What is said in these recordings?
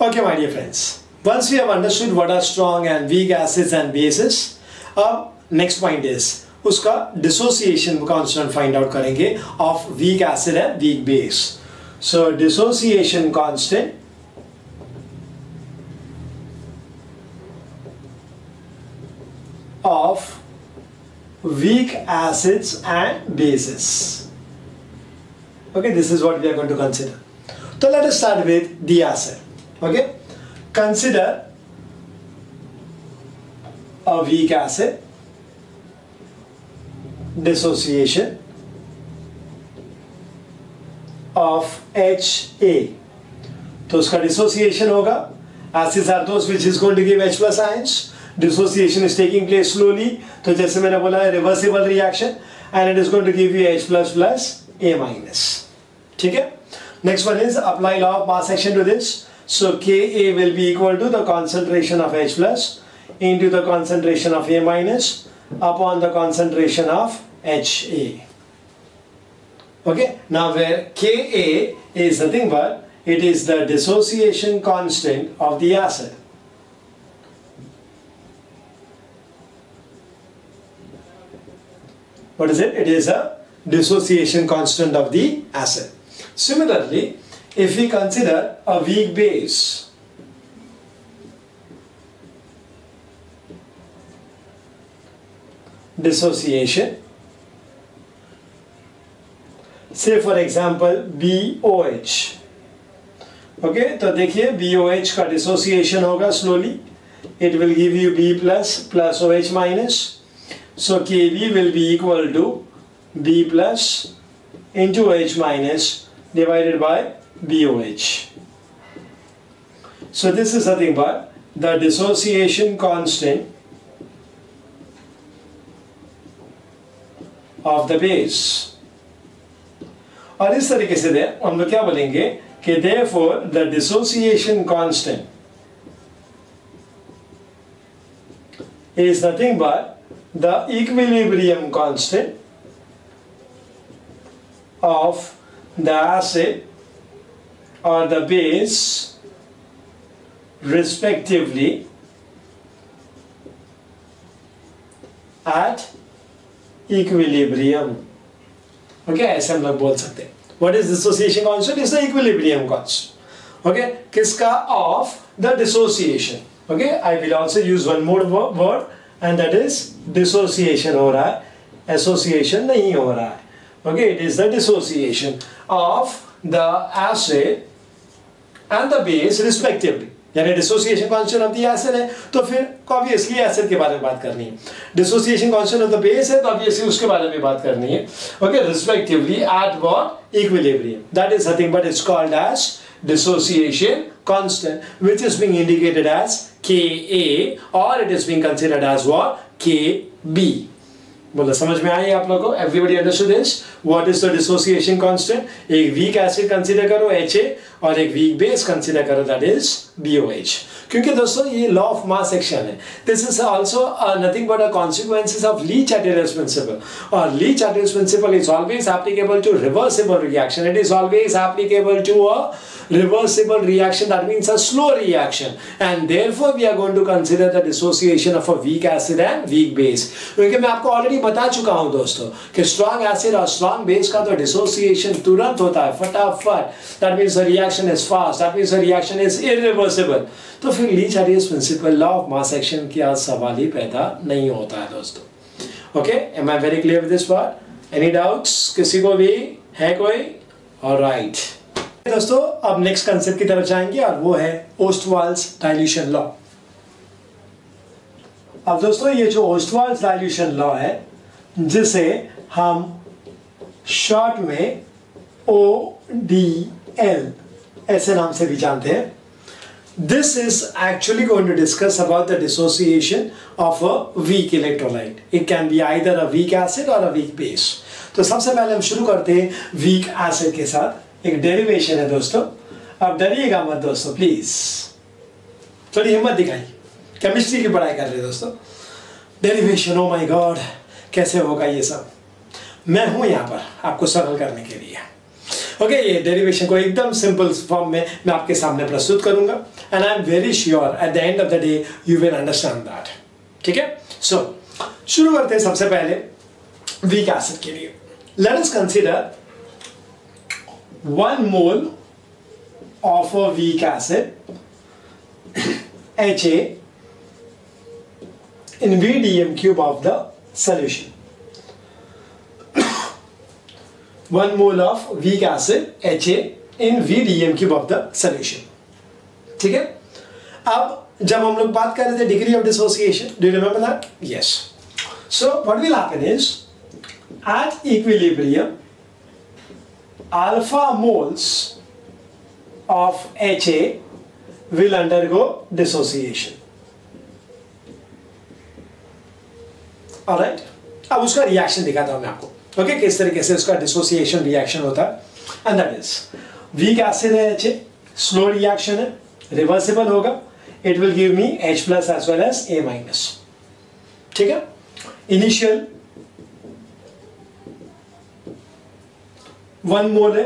Okay, my dear friends. Once we have understood what are strong and weak acids and bases, अब next point is उसका dissociation constant find out करेंगे of weak acid and weak base. So dissociation constant of weak acids and bases. Okay, this is what we are going to consider. So let us start with the acid. Okay, consider a weak acid dissociation of HA. तो उसका dissociation होगा acids are those which is going to give H plus ions. Dissociation is taking place slowly. तो जैसे मैंने बोला है reversible reaction and it is going to give you H plus plus A minus. ठीक है? Next one is apply law of mass action to this. So Ka will be equal to the concentration of H plus into the concentration of A minus upon the concentration of HA. Okay, now where Ka is nothing but it is the dissociation constant of the acid. What is it? It is a dissociation constant of the acid. Similarly, if we consider a weak base, dissociation, say for example BOH, okay तो देखिए B O H का dissociation होगा slowly it will give you B plus plus O H minus so K B will be equal to B plus into H minus divided by BOH. So this is nothing but the dissociation constant of the base. और इस तरीके से दे हम लोग क्या बोलेंगे कि therefore the dissociation constant is nothing but the equilibrium constant of the acid or the base respectively at equilibrium okay ऐसे हम लोग बोल सकते हैं what is dissociation constant is the equilibrium constant okay किसका of the dissociation okay I will also use one more word and that is dissociation हो रहा है association नहीं हो रहा है okay it is the dissociation of the acid and the base, respectively. यानी dissociation constant of the acid है तो फिर ऑब्वियसली एसिड के बारे में बात करनी है। Dissociation constant of the base है तो ऑब्वियसली उसके बारे में बात करनी है। Okay respectively at what equilibrium that is nothing but it's called as dissociation constant, which is being indicated as Ka, or it is being considered as what? Kb बोला, समझ में आई आप लोगों को? Everybody understood this what is the dissociation constant एक weak acid consider करो H और एक वीक बेस कंसीडर करो दैट इज़ BOH क्योंकि दोस्तों, ये लॉ ऑफ़ मास एक्शन है। This is also nothing but a consequences of Le Chatelier's principle और Le Chatelier's principle is always applicable to reversible reaction it is always applicable to a reversible reaction, that means a slow reaction. And therefore, we are going to consider the dissociation of a weak acid and weak base. क्योंकि मैं आपको already बता चुका हूँ दोस्तों कि strong acid और strong base का तो डिसोसिएशन तुरंत होता है, फटाफट। That means reaction is fast that means reaction is irreversible तो फिर Le Chatelier's principle law of mass action की आज सवाल ही पैदा नहीं होता है दोस्तों। Okay am I very clear with this part any doubts किसी को भी? है कोई? Alright right. दोस्तों, अब नेक्स्ट कंसेप्ट की तरफ़ जाएँगे और वो है ओस्टवाल्स डाइल्यूशन लॉ अब दोस्तों, ये जो ओस्टवाल्स डाइल्यूशन लॉ है, जिसे हम शॉर्ट में ओ डी एल ऐसे नाम से भी जानते हैं। This is actually going to discuss about the dissociation of a weak electrolyte it can be either a weak acid और अ वीक बेस तो सबसे पहले हम शुरू करते हैं वीक एसिड के साथ। एक डेरिवेशन है दोस्तों। आप डरिएगा मत दोस्तों प्लीज़ थोड़ी हिम्मत दिखाई। केमिस्ट्री की पढ़ाई कर रहे दोस्तों। डेरिवेशन ओ माय गॉड कैसे होगा ये सब? मैं हूँ यहाँ पर आपको सरल करने के लिए। ओके ये डेरिवेशन को एकदम सिंपल फॉर्म में मैं आपके सामने प्रस्तुत करूँगा। And I am very sure at the end of the day you will understand that ठीक है? सो शुरू करते हैं सबसे पहले वीक एसिड के लिए। Let us consider One mole of a weak acid HA in VDM cube of the solution. one mole of weak acid HA in VDM cube of the solution. ठीक है अब जब हम लोग बात कर रहे थे degree of dissociation do remember that yes so what will happen is at equilibrium alpha moles of HA will undergo dissociation. Alright अब उसका रिएक्शन दिखाता हूँ मैं आपको। Okay okay? किस तरीके से उसका डिसोसिएशन रिएक्शन होता है? And that is weak acid है एच स्लो रिएक्शन है रिवर्सिबल होगा। It will give me H plus as well as A minus ठीक है? इनिशियल वन मोल है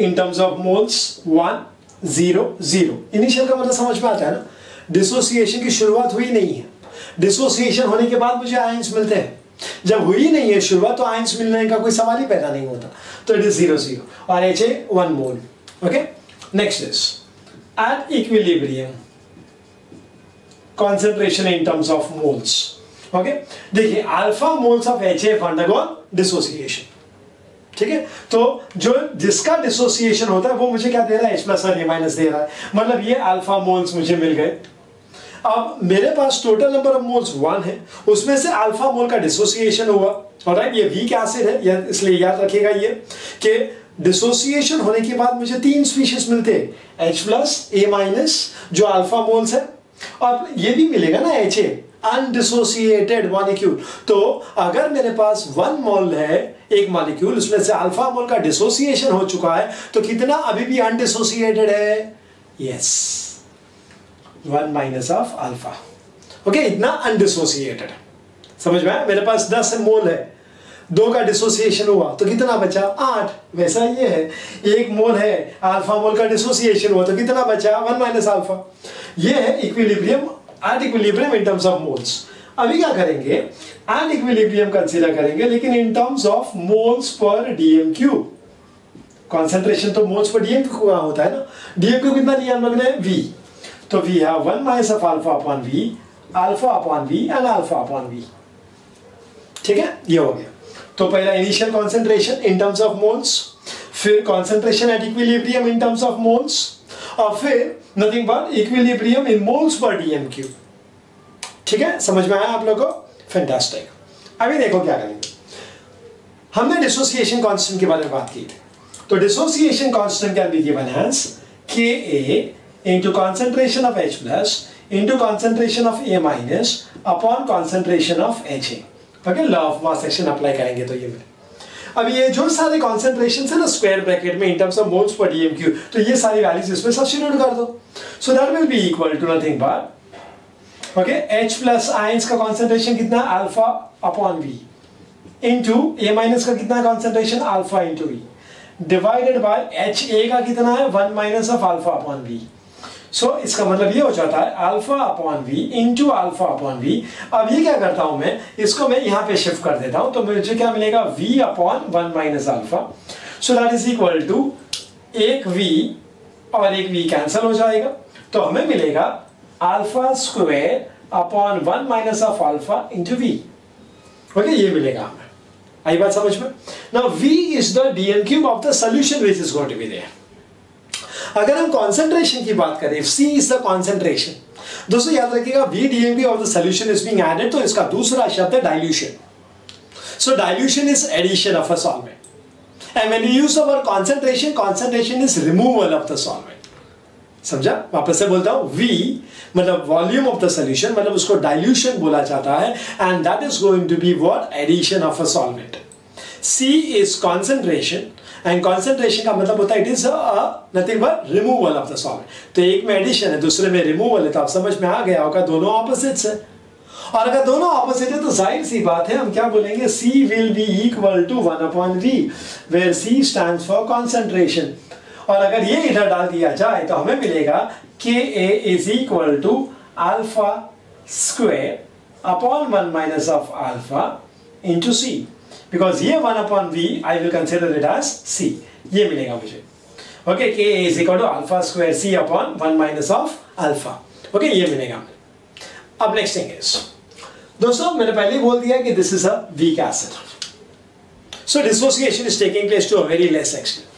in terms of moles one zero zero initial का मतलब समझ में आता है ना? डिसोसिएशन की शुरुआत हुई नहीं है। डिसोसिएशन होने के बाद मुझे आयंस मिलते हैं। जब हुई नहीं है शुरुआत तो आयंस मिलने का कोई सवाल ही पैदा नहीं होता। तो इट इज़ ज़ीरो ज़ीरो और H A one mole okay next is at equilibrium concentration in terms of moles. Okay देखिए alpha moles of H F undergone dissociation ठीक है? तो जो जिसका डिसोसिएशन होता है वो मुझे क्या दे रहा है? एच प्लस और ए माइनस दे रहा है। मतलब ये अल्फ़ा मोल्स मुझे मिल गए। अब मेरे पास total number of moles one है। उसमें से अल्फ़ा मोल का डिसोसिएशन हुआ। और राइट ये वीक एसिड है। या, इसलिए याद रखिएगा ये कि डिसोसिएशन होने के बाद मुझे तीन स्पीशीज मिलते हैं। एच प्लस ए माइनस जो अल्फ़ा मोल्स है। और ये भी मिलेगा ना एच ए अनडिसोसिएटेड मॉलिक्यूल तो अगर मेरे पास वन मोल है, एक मॉलिक्यूल उसमें से अल्फ़ा मोल का डिसोसिएशन हो चुका है तो कितना अभी भी अनडिसोसिएटेड है? Yes one minus of alpha okay इतना अनडिसोसिएटेड समझ में मेरे पास दस मोल है। दो का डिसोसिएशन हुआ तो कितना बचा? आठ. वैसा ये है। एक मोल है अल्फ़ा मोल का डिसोसिएशन हुआ तो कितना बचा? वन माइनस अल्फ़ा ये है equilibrium at equilibrium in terms of moles अभी क्या करेंगे? एट इक्विलिब्रियम कंसीडर करेंगे, लेकिन in terms of moles per DM cube concentration तो मोल्स पर डीएम क्यूब होता है ना? डीएम क्यूब कितना लिया हम लोग ने? वी तो V have one minus of alpha upon V alpha upon V and alpha upon V ठीक है? ये हो गया। तो पहला initial concentration in terms of moles फिर concentration at equilibrium in terms of moles और फिर nothing but equilibrium in moles per DM cube ठीक है? समझ में आया आप लोगों को? फैंटास्टिक अभी देखो क्या करेंगे। हमने डिसोसिएशन कांस्टेंट के बारे में बात की तो dissociation constant can be given as K A into concentration of H plus into concentration of A minus upon concentration of HA. Okay, law of mass action apply करेंगे तो ये मेरे अब ये जो सारे कॉन्सेंट्रेशन है ना स्क्वायर ब्रैकेट में इन टर्म्स ऑफ़ मोल्स पर डीएमक्यू तो ये सारी वैल्यूज़ इसमें सब्स्टिट्यूट कर दो। So that will be equal to nothing but okay H plus ions का कॉन्सेंट्रेशन कितना? Alpha upon V into A minus का कितना concentration alpha into V divided by H A का कितना है? One minus of alpha upon V so so, इसका मतलब ये हो जाता है alpha upon V into alpha upon V अब ये क्या करता हूँ मैं? इसको मैं यहाँ पे शिफ्ट कर देता हूँ तो मुझे क्या मिलेगा? V upon one minus alpha so that is equal to एक v और एक v कैंसिल हो जाएगा। तो हमें मिलेगा alpha square upon one minus of alpha into V okay ये मिलेगा हमें। आई बात समझ में? Now V is the dn cube of the solution which is going to be there अगर हम कॉन्सेंट्रेशन की बात करें सी इज़ द कॉन्सेंट्रेशन दोस्तों याद रखिएगा V dmb of the solution is being added तो इसका दूसरा शब्द है dilution so dilution is addition of a solvent and when you use the word concentration concentration is removal of the solvent समझा? वापस से बोलता हूँ वी मतलब वॉल्यूम ऑफ़ द सोल्यूशन मतलब उसको डाइल्यूशन बोला जाता है and that is going to be what addition of a solvent C is concentration and concentration का मतलब होता है it is nothing but removal of the solvent तो एक में एडिशन है, दूसरे में रिमूवल है तो आप समझ में आ गया होगा, दोनों ऑपोजिट्स है। और अगर दोनों ऑपोजिट है तो ज़ाहिर सी बात है, हम क्या बोलेंगे? C will be equal to one upon V where C stand for concentration और अगर ये इधर डाल दिया जाए तो हमें मिलेगा K a is equal to alpha square upon one minus of alpha into C because ये one upon V I will consider it as C ये मिलेगा मुझे okay K is equal to alpha square C upon one minus of alpha okay ये मिलेगा अब next thing is दोस्तों, मैंने पहले ही बोल दिया कि this is a weak acid so dissociation is taking place to a very less extent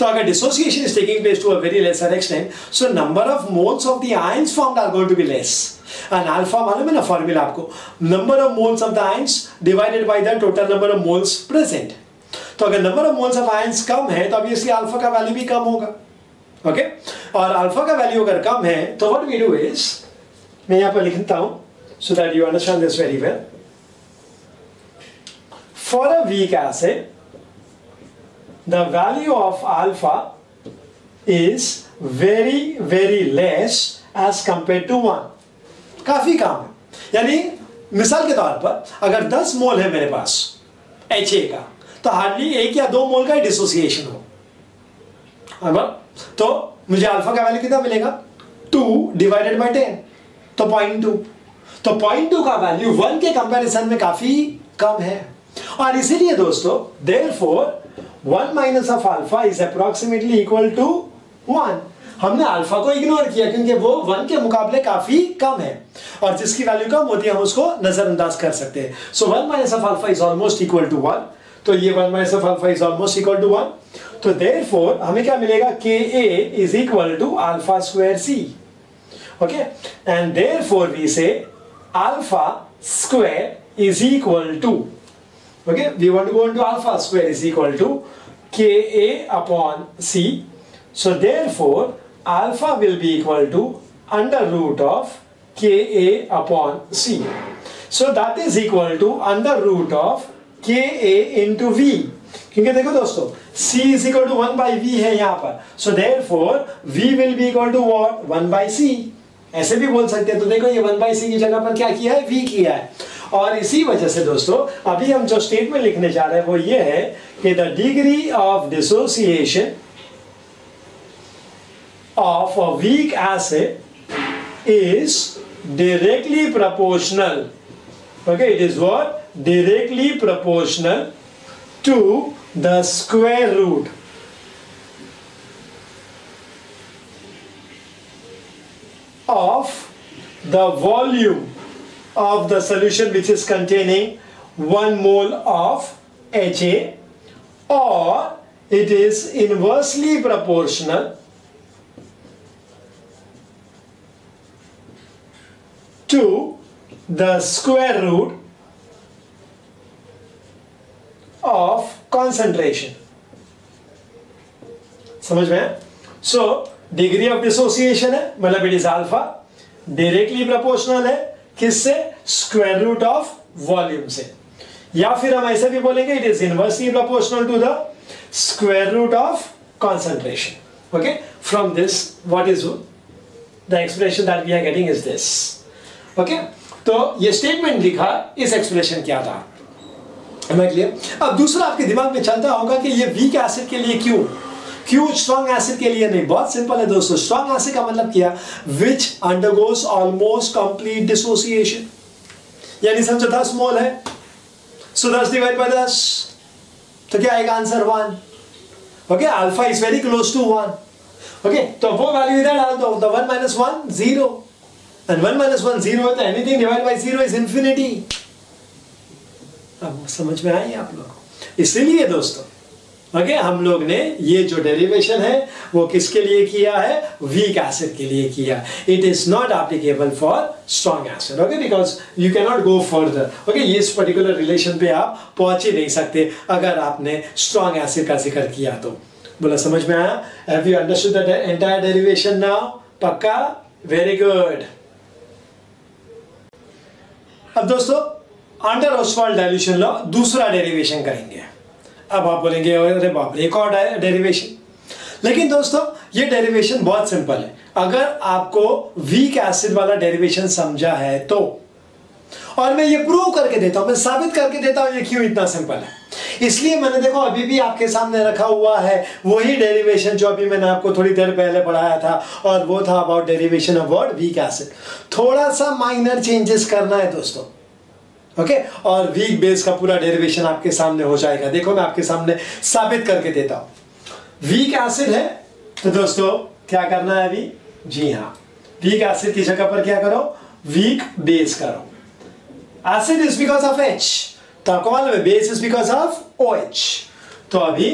तो अगर dissociation is taking place to a very lesser extent so number of moles of the ions formed are going to be less and alpha मालूम है ना formula आपको? Number of moles of the ions divided by the total number of moles present तो अगर number of moles of ions कम है तो obviously alpha का value भी कम होगा। Okay okay? और अल्फ़ा का वैल्यू अगर कम है तो व्हाट वी डू इज़ मैं यहाँ पर लिखता हूँ, so that you understand this very well. For a weak acid the value of alpha is very very less as compared to 1 काफ़ी कम है। यानी, मिसाल के तौर पर, अगर 10 मोल है मेरे पास एच का तो हार्डली एक या दो मोल का ही डिसोसिएशन हो। तो मुझे अल्फ़ा का वैल्यू कितना मिलेगा? टू डिवाइडेड बाई टेन तो पॉइंट टू तो पॉइंट टू का वैल्यू वन के कंपैरिजन में काफ़ी कम है। और इसीलिए दोस्तों। Therefore one minus of alpha is approximately equal to one हमने अल्फ़ा को इग्नोर किया क्योंकि वो वन के मुकाबले काफ़ी कम है। और जिसकी वैल्यू कम होती है, हम उसको नजरअंदाज कर सकते हैं। So one minus of alpha is almost equal to one तो ये one minus of alpha is almost equal to one तो देर फोर हमें क्या मिलेगा? K a is equal to alpha square C okay and therefore we say alpha square is equal to to go into alpha square is equal to K a upon C so therefore alpha will be equal to under root of K a upon C so that is equal to under root of के A into क्योंकि देखो दोस्तों, C is equal to one by V है यहाँ पर। Therefore V will be equal to what one by C ऐसे भी बोल सकते हैं। तो देखो ये वन बाई सी की जगह पर क्या किया है? वी किया है। और इसी वजह से दोस्तों, अभी हम जो स्टेटमेंट लिखने जा रहे हैं, वो ये है कि the degree of dissociation of a weak acid is directly proportional okay it is what directly proportional to the square root. Of the volume. Of the solution which is containing 1 mole of HA or it is inversely proportional to the square root of concentration समझ में so degree of dissociation है मतलब it is alpha directly proportional है किससे? Square root of volume से। या फिर हम ऐसे भी बोलेंगे it is inversely proportional to the square root of concentration okay? From this, what is the expression that we are getting is this okay? तो ये स्टेटमेंट लिखा, इस एक्सप्रेशन क्या था? क्लियर अब दूसरा आपके दिमाग में चलता होगा कि ये वीक एसिड के लिए क्यों? क्यों स्ट्रॉन्ग एसिड के लिए नहीं? बहुत सिंपल है दोस्तों। स्ट्रॉन्ग एसिड का मतलब क्या? Which undergoes almost complete dissociation यानी समझो दस मोल है। सो दस डिवाइड बाय दस। तो क्या आएगा answer one okay alpha is very close to one okay तो वो वैल्यू इधर डाल दो। The one minus one zero and one minus one zero है तो anything divide by zero is infinity अब समझ में आई आप लोग? इसीलिए दोस्तों ओके हम लोग ने ये जो डेरिवेशन है, वो किसके लिए किया है? वीक एसिड के लिए किया। It is not applicable for strong acid okay because you can not go further okay इस पर्टिकुलर रिलेशन पे आप पहुँच ही नहीं सकते, अगर आपने स्ट्रॉन्ग एसिड का ज़िक्र किया तो। बोला, समझ में आया? Have you understood the entire derivation now पक्का? वेरी गुड अब दोस्तों अंडर ऑस्वाल्ड डायल्यूशन लॉ दूसरा डेरिवेशन करेंगे। अब आप बोलेंगे, अरे बाप रे, एक और डेरिवेशन लेकिन दोस्तों, ये डेरिवेशन बहुत सिंपल है। अगर आपको वीक एसिड वाला डेरिवेशन समझा है तो। और मैं ये प्रूव करके देता हूँ, मैं साबित करके देता हूँ, ये क्यों इतना सिंपल है? इसलिए मैंने देखो, अभी भी आपके सामने रखा हुआ है, वही डेरिवेशन जो अभी मैंने आपको थोड़ी देर पहले पढ़ाया था, और वो था about derivation of word weak acid थोड़ा सा माइनर चेंजेस करना है दोस्तों। ओके और वीक बेस का पूरा डेरिवेशन आपके सामने हो जाएगा। देखो, मैं आपके सामने साबित करके देता हूँ। वीक एसिड है तो दोस्तों, क्या करना है अभी? जी हाँ। वीक एसिड की जगह पर क्या करो? वीक बेस करो। Acid is because of H तो आपको मालूम base is because of O H तो अभी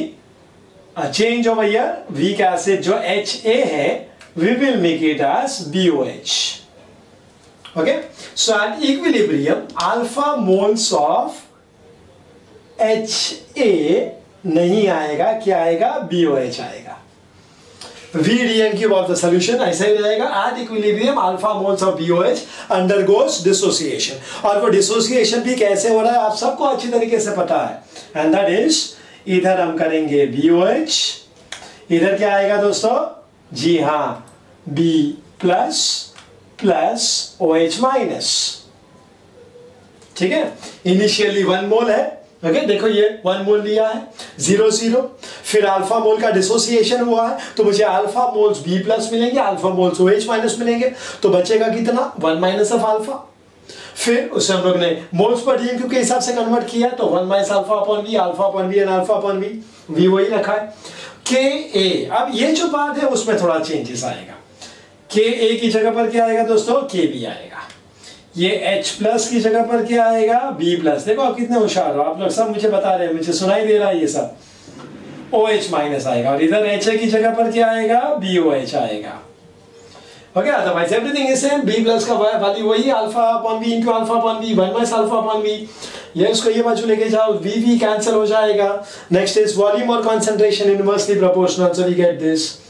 change over here weak acid जो एच ए है we will make it as B O H okay so at equilibrium alpha moles of H A नहीं आएगा, क्या आएगा? बी ओ एच आएगा। V dn cube of the solution, ऐसा ही रहेगा at equilibrium, alpha moles of BOH undergoes dissociation और वो dissociation भी कैसे हो रहा है, आप सबको अच्छी तरीके से पता है। And that is, इधर हम करेंगे BOH इधर क्या आएगा दोस्तों? जी हाँ B plus plus O H minus ठीक है? इनिशियली वन मोल है। ओके देखो ये वन मोल लिया है। ज़ीरो ज़ीरो फिर अल्फ़ा मोल का डिसोसिएशन हुआ है। तो मुझे अल्फ़ा मोल्स बी प्लस मिलेंगे alpha moles O H minus मिलेंगे। तो बचेगा कितना? वन माइनस ऑफ़ अल्फ़ा फिर उसे हम लोग ने मोल्स पर डीएमक्यू के हिसाब से कन्वर्ट किया तो one minus alpha upon V alpha upon V and alpha upon V V वही रखा है। के ए अब ये जो बात है, उसमें थोड़ा चेंजेस आएगा। के ए की जगह पर क्या आएगा दोस्तों? के बी आएगा। ये H प्लस की जगह पर क्या आएगा? B प्लस देखो आप कितने होशियार हो। आप लोग सब मुझे बता रहे हैं, मुझे सुनाई दे रहा है ये सब। OH माइनस आएगा। और इधर एच की जगह पर क्या आएगा? BOH आएगा। Okay otherwise everything is same plus का वैल्यू वही alpha upon B into alpha upon B 1 minus alpha upon B ये इसको ये बाजू लेके जाओ। V V कैंसिल हो जाएगा। नेक्स्ट इज़ वॉल्यूम और concentration inversely proportional so we get this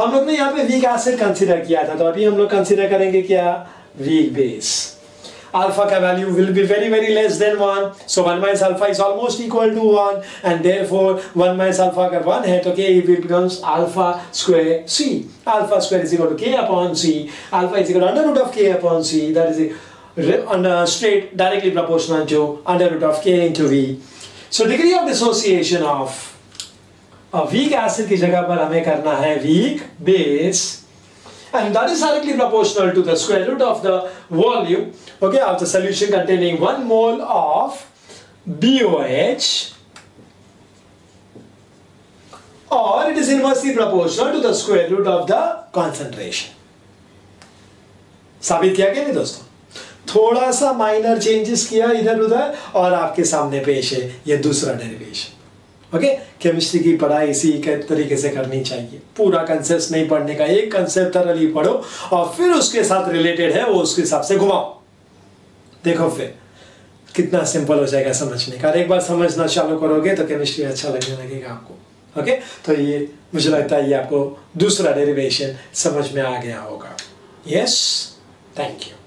हम लोग ने यहाँ पे वीक एसिड कंसीडर किया था तो अभी हम लोग कंसीडर करेंगे क्या weak base alpha ka value will be very very less than 1 so 1 minus alpha is almost equal to 1 and therefore 1 minus alpha ka 1 hai to k becomes alpha square c alpha square is equal to k upon c alpha is equal to under root of k upon c that is under straight directly proportional to under root of k into v so degree of dissociation of weak acid की जगह पर हमें करना है weak base and that is directly proportional to the square root of the volume okay of the solution containing one mole of BOH और it is inversely proportional to the square root of the concentration साबित किया गया नहीं दोस्तों? थोड़ा सा minor changes किया इधर उधर और आपके सामने पेश है यह दूसरा डेरिवेशन ओके केमिस्ट्री की पढ़ाई इसी के तरीके से करनी चाहिए। पूरा कंसेप्ट नहीं पढ़ने का, एक कंसेप्ट तरली पढ़ो और फिर उसके साथ रिलेटेड है, वो उसके हिसाब से घुमाओ। देखो फिर, कितना सिंपल हो जाएगा समझने का। एक बार समझना चालू करोगे तो केमिस्ट्री अच्छा लगने लगेगा आपको। ओके तो ये मुझे लगता है ये आपको दूसरा डेरिवेशन समझ में आ गया होगा। Yes thank you